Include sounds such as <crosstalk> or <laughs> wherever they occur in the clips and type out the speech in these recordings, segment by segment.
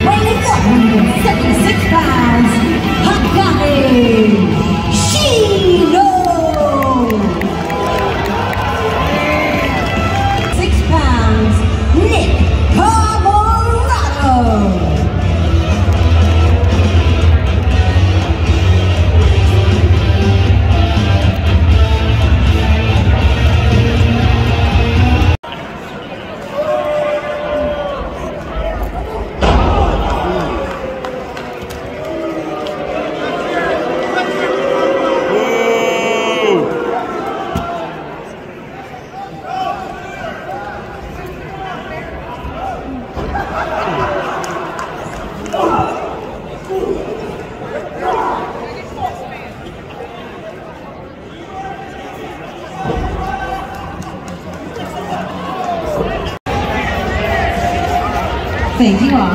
Weighing 76 pounds, 北京王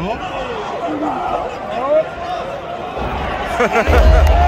Ha ha ha ha!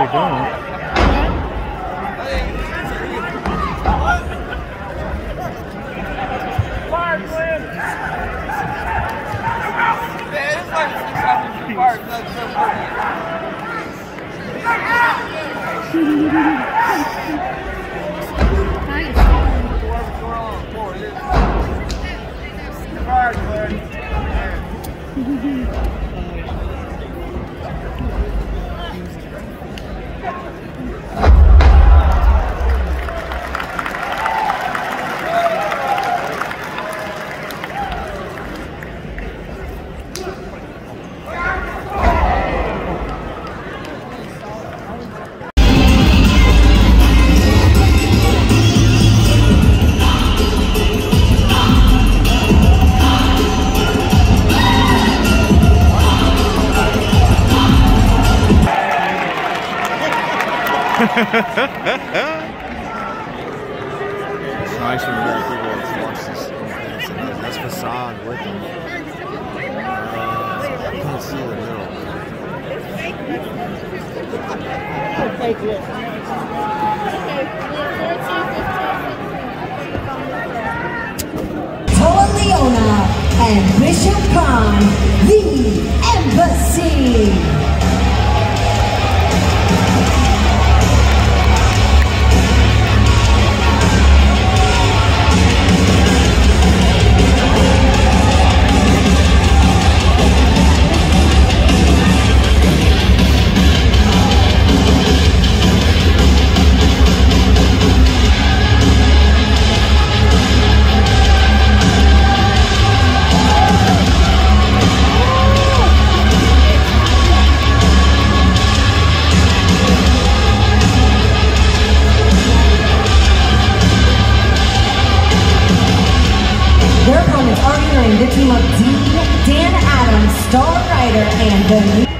We don't. <laughs> It's nice when you got people that watch this. That's facade working. Uh, I can't see the middle. Toa Liona and Bishop Kaun, the Embassy. They're from the 39 victim of D, Dan Adams, star writer, and the...